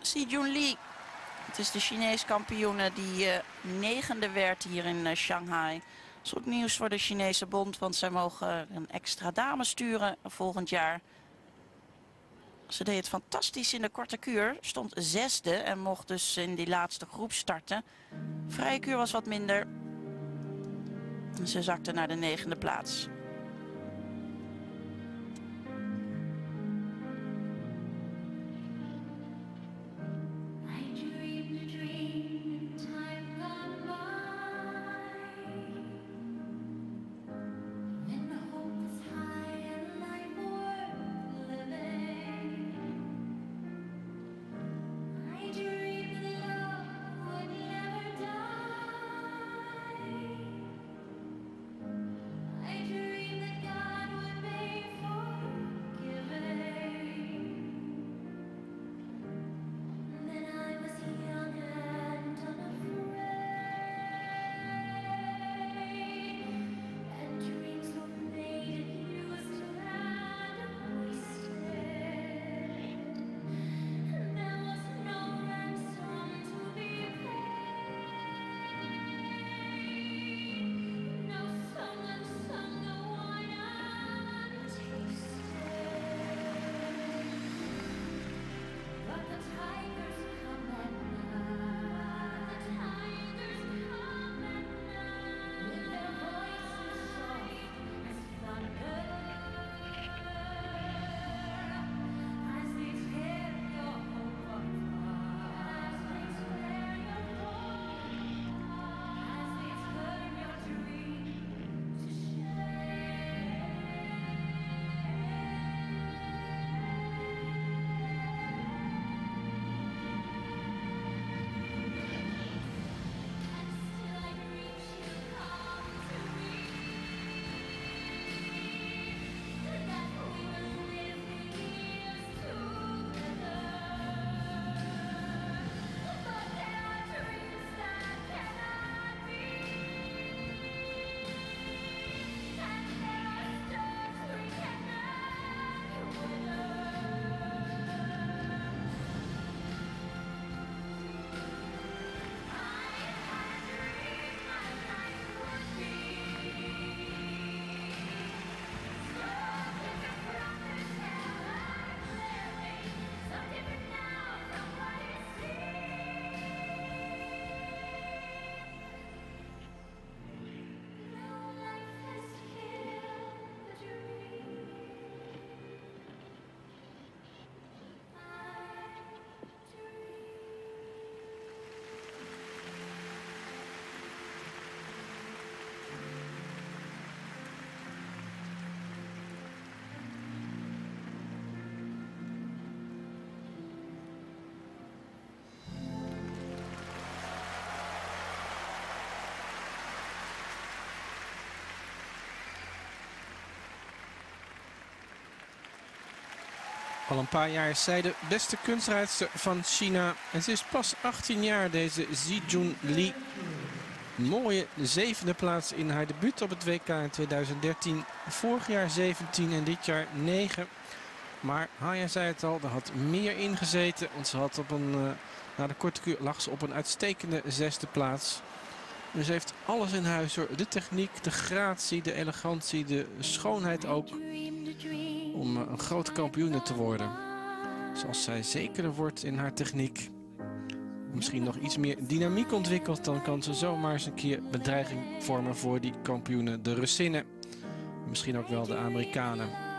Si Jun Lee. Het is de Chinese kampioene die uh, negende werd hier in uh, Shanghai. Dat is ook nieuws voor de Chinese bond, want zij mogen een extra dame sturen volgend jaar. Ze deed het fantastisch in de korte kuur. Stond zesde en mocht dus in die laatste groep starten. Vrije kuur was wat minder. Ze zakte naar de negende plaats. Al een paar jaar is zij de beste kunstrijdster van China. En ze is pas 18 jaar, deze Zijun Li. mooie zevende plaats in haar debuut op het WK in 2013. Vorig jaar 17 en dit jaar 9. Maar Haya zei het al, er had meer ingezeten. Want ze had op een, uh, na de korte kuur lag ze op een uitstekende zesde plaats. Dus ze heeft alles in huis hoor. De techniek, de gratie, de elegantie, de schoonheid ook om eh, een grote kampioen te worden. Zoals zij zekerder wordt in haar techniek. Misschien nog iets meer dynamiek ontwikkelt, dan kan ze zomaar eens een keer bedreiging vormen voor die kampioenen, de Russinnen. Misschien ook wel de Amerikanen.